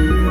you.